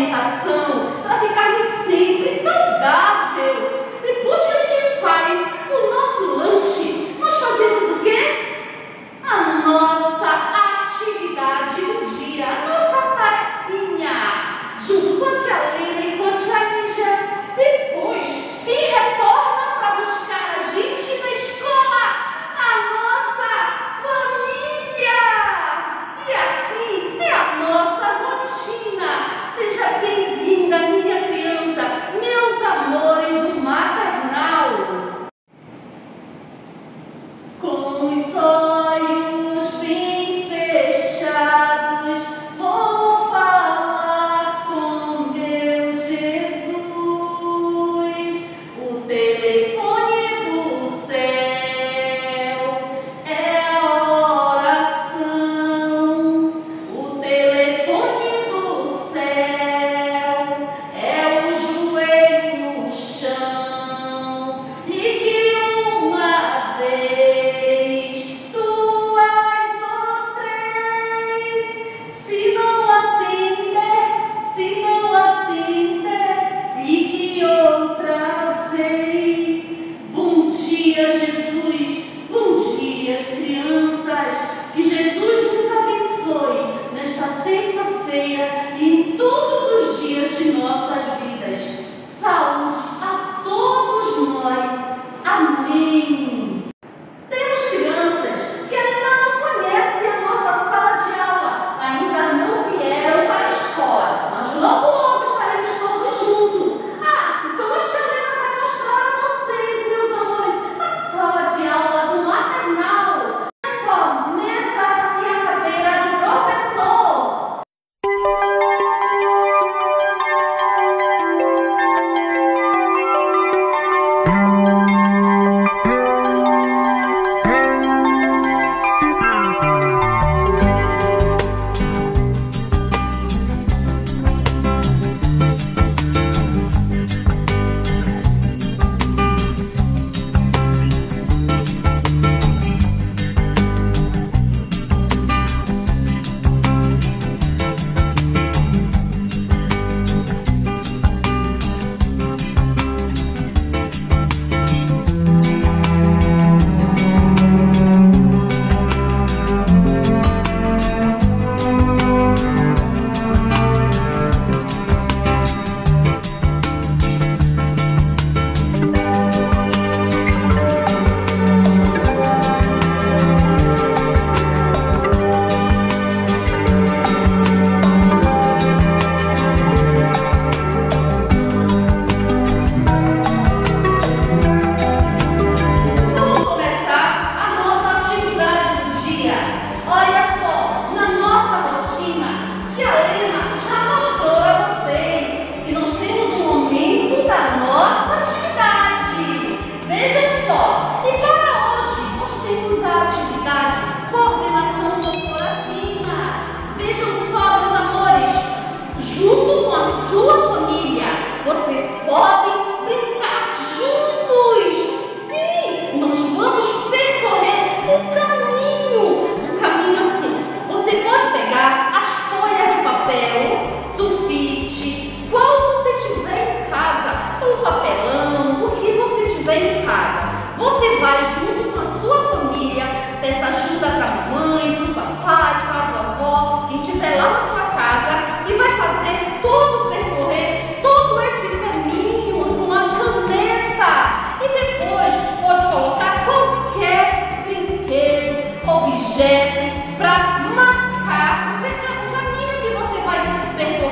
orientación. respeto